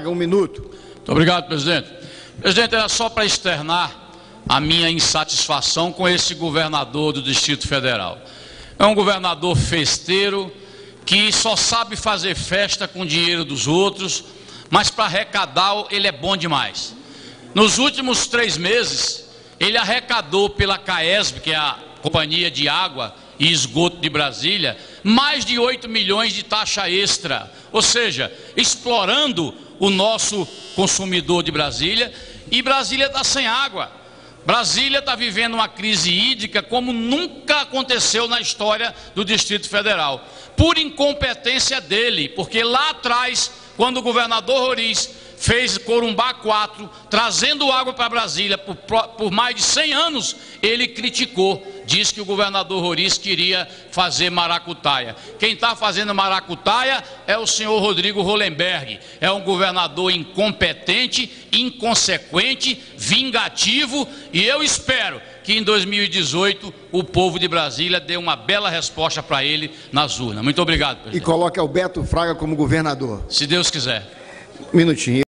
Um minuto. Muito obrigado, presidente. Presidente, era só para externar a minha insatisfação com esse governador do Distrito Federal. É um governador festeiro que só sabe fazer festa com dinheiro dos outros, mas para arrecadar ele é bom demais. Nos últimos três meses, ele arrecadou pela CAESB, que é a Companhia de Água e Esgoto de Brasília, mais de 8 milhões de taxa extra, ou seja, explorando o nosso consumidor de Brasília, e Brasília está sem água. Brasília está vivendo uma crise hídrica como nunca aconteceu na história do Distrito Federal, por incompetência dele, porque lá atrás, quando o governador Roriz fez Corumbá 4, trazendo água para Brasília por, por, mais de 100 anos, ele criticou, disse que o governador Roriz queria fazer maracutaia. Quem está fazendo maracutaia é o senhor Rodrigo Hollenberg, é um governador incompetente, inconsequente, vingativo, e eu espero que em 2018 o povo de Brasília dê uma bela resposta para ele nas urnas. Muito obrigado, presidente. E coloque Alberto Fraga como governador. Se Deus quiser. Um minutinho.